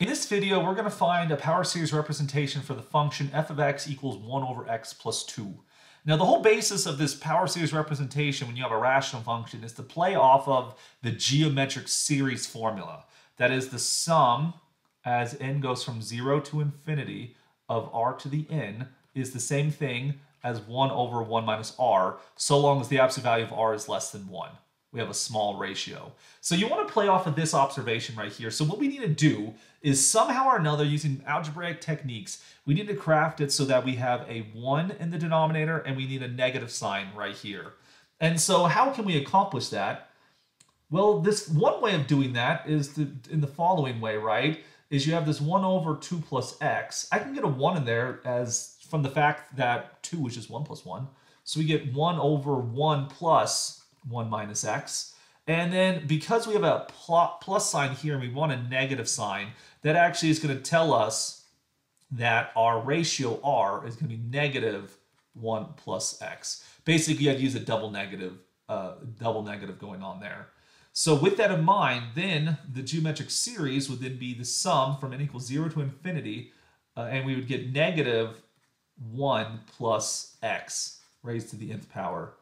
In this video, we're going to find a power series representation for the function f of x equals 1 over x plus 2. Now, the whole basis of this power series representation when you have a rational function is to play off of the geometric series formula. That is the sum as n goes from 0 to infinity of r to the n is the same thing as 1 over 1 minus r, so long as the absolute value of r is less than 1 we have a small ratio. So you want to play off of this observation right here. So what we need to do is somehow or another using algebraic techniques, we need to craft it so that we have a 1 in the denominator and we need a negative sign right here. And so how can we accomplish that? Well, this one way of doing that is in the following way, right? Is you have this 1 over 2 plus x. I can get a 1 in there as from the fact that 2 is just 1 plus 1. So we get 1 over 1 plus 1 minus x. And then because we have a plus sign here and we want a negative sign, that actually is going to tell us that our ratio r is going to be negative 1 plus x. Basically, you have to use a double negative, uh, double negative going on there. So with that in mind, then the geometric series would then be the sum from n equals 0 to infinity, uh, and we would get negative 1 plus x raised to the nth power.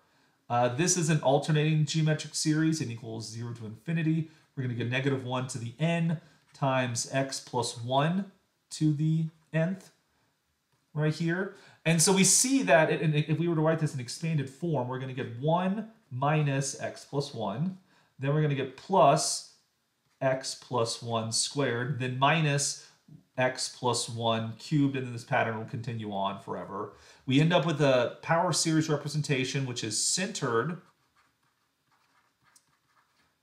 Uh, this is an alternating geometric series. n equals 0 to infinity. We're going to get negative 1 to the n times x plus 1 to the nth right here. And so we see that it, if we were to write this in expanded form, we're going to get 1 minus x plus 1. Then we're going to get plus x plus 1 squared, then minus x plus 1 cubed, and then this pattern will continue on forever. We end up with a power series representation, which is centered.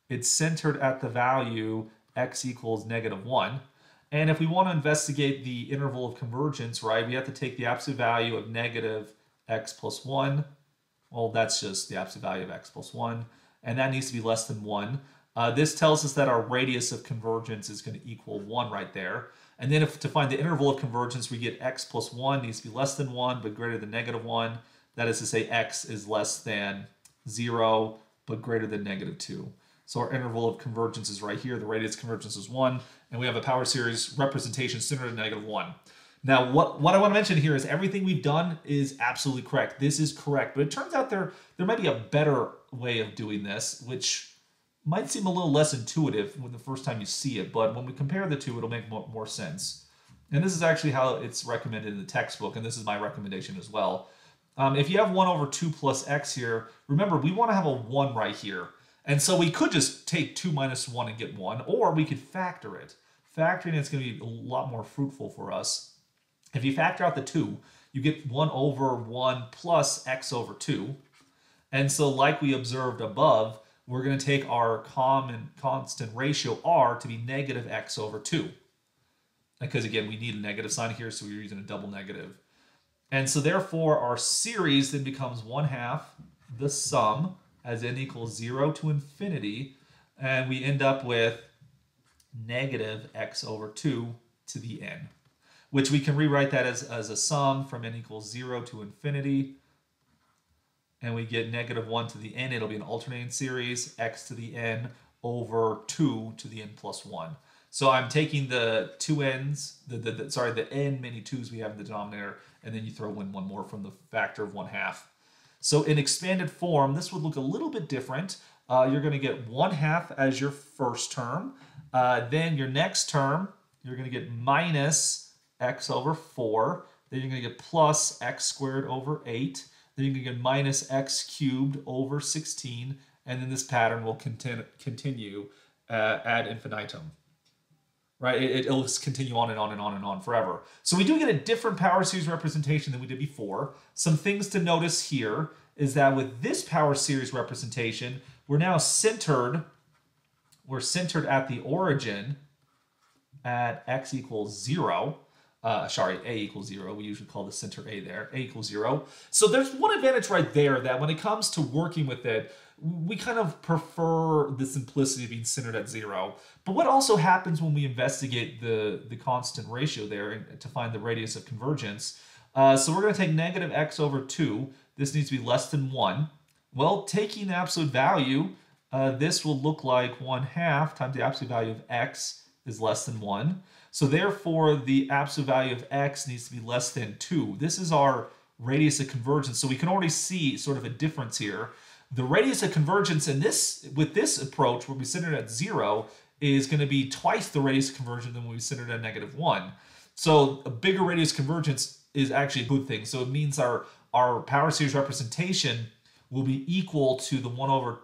It's centered at the value x equals negative 1. And if we want to investigate the interval of convergence, right, we have to take the absolute value of negative x plus 1. Well, that's just the absolute value of x plus 1. And that needs to be less than 1. Uh, this tells us that our radius of convergence is going to equal 1 right there. And then if to find the interval of convergence, we get x plus 1 needs to be less than 1 but greater than negative 1. That is to say x is less than 0 but greater than negative 2. So our interval of convergence is right here. The radius convergence is 1. And we have a power series representation centered at negative 1. Now, what, what I want to mention here is everything we've done is absolutely correct. This is correct. But it turns out there, there might be a better way of doing this, which might seem a little less intuitive when the first time you see it, but when we compare the two, it'll make more, more sense. And this is actually how it's recommended in the textbook, and this is my recommendation as well. Um, if you have 1 over 2 plus x here, remember, we want to have a 1 right here. And so we could just take 2 minus 1 and get 1, or we could factor it. Factoring it's going to be a lot more fruitful for us. If you factor out the 2, you get 1 over 1 plus x over 2. And so like we observed above, we're going to take our common constant ratio r to be negative x over 2. Because again, we need a negative sign here, so we're using a double negative. And so therefore, our series then becomes 1 half the sum as n equals 0 to infinity. And we end up with negative x over 2 to the n, which we can rewrite that as, as a sum from n equals 0 to infinity and we get negative 1 to the n, it'll be an alternating series, x to the n over 2 to the n plus 1. So I'm taking the two n's, the, the, the, sorry, the n many 2's we have in the denominator, and then you throw in one more from the factor of 1 half. So in expanded form, this would look a little bit different. Uh, you're going to get 1 half as your first term. Uh, then your next term, you're going to get minus x over 4. Then you're going to get plus x squared over 8. Then you can get minus x cubed over 16, and then this pattern will continue, continue uh, ad infinitum. Right? It, it'll continue on and on and on and on forever. So we do get a different power series representation than we did before. Some things to notice here is that with this power series representation, we're now centered, we're centered at the origin at x equals 0 uh, sorry, a equals zero. We usually call the center a there, a equals zero. So there's one advantage right there that when it comes to working with it, we kind of prefer the simplicity of being centered at zero. But what also happens when we investigate the, the constant ratio there to find the radius of convergence? Uh, so we're going to take negative x over 2. This needs to be less than 1. Well, taking the absolute value, uh, this will look like 1 half times the absolute value of x is less than 1. So therefore, the absolute value of x needs to be less than 2. This is our radius of convergence. So we can already see sort of a difference here. The radius of convergence in this with this approach, where we center it at 0, is going to be twice the radius of convergence than when we center it at negative 1. So a bigger radius of convergence is actually a good thing. So it means our, our power series representation will be equal to the 1 over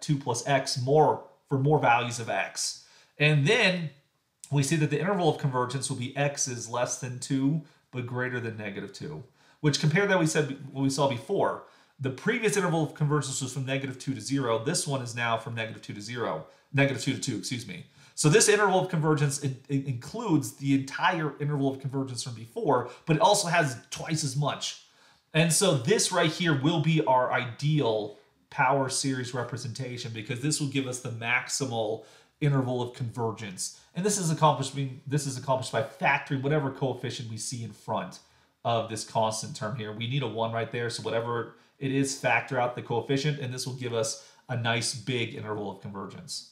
2 plus x more for more values of x. And then we see that the interval of convergence will be x is less than 2 but greater than negative 2, which compare that we said what we saw before. The previous interval of convergence was from negative 2 to 0. This one is now from negative 2 to 0, negative 2 to 2, excuse me. So this interval of convergence it, it includes the entire interval of convergence from before, but it also has twice as much. And so this right here will be our ideal power series representation because this will give us the maximal interval of convergence. And this is accomplished this is accomplished by factoring whatever coefficient we see in front of this constant term here. We need a 1 right there, so whatever it is, factor out the coefficient, and this will give us a nice big interval of convergence.